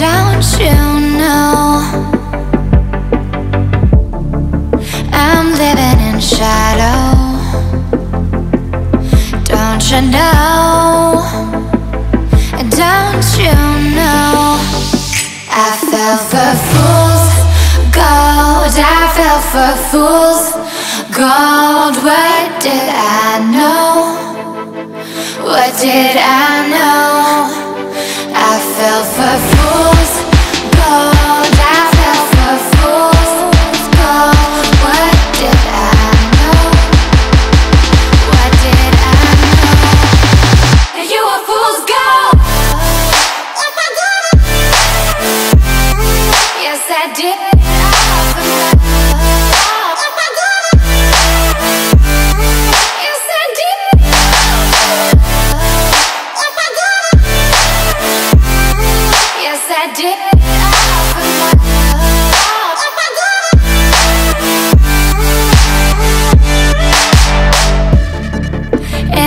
don't you know? I'm living in shadow. Don't you know? Don't you know? I fell for fools. Gold I fell for fools. Gold What did I know? What did I know?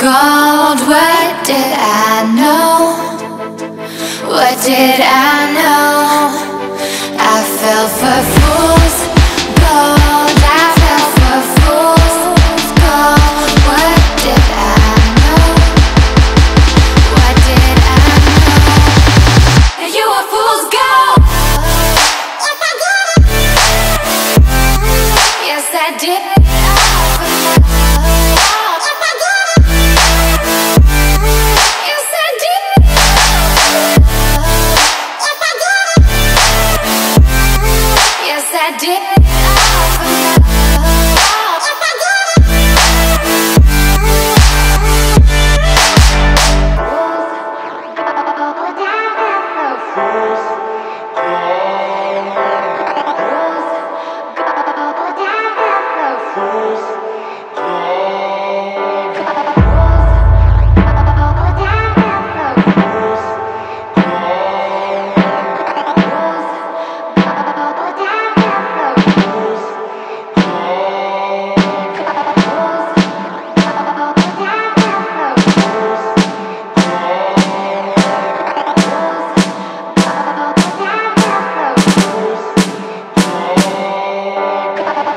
gold. What did I know? What did I?